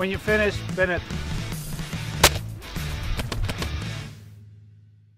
When you finish, Bennett,